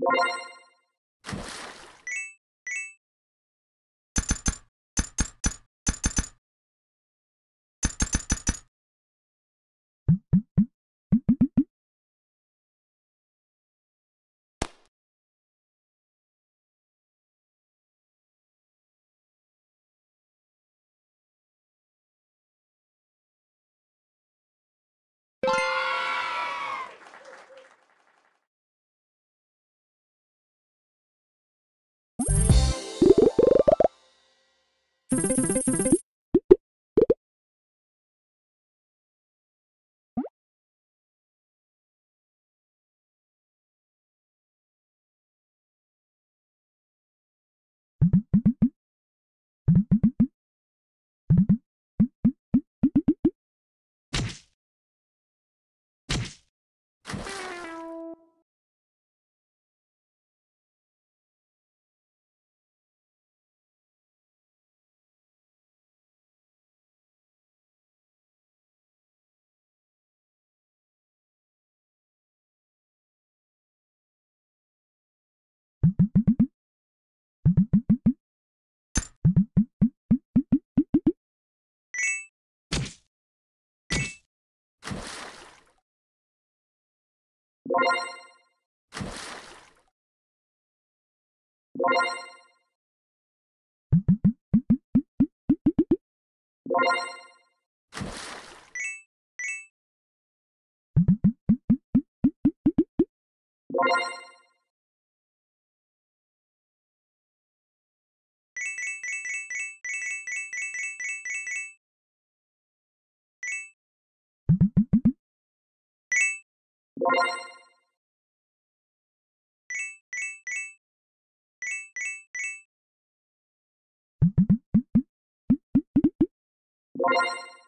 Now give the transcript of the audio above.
you you you you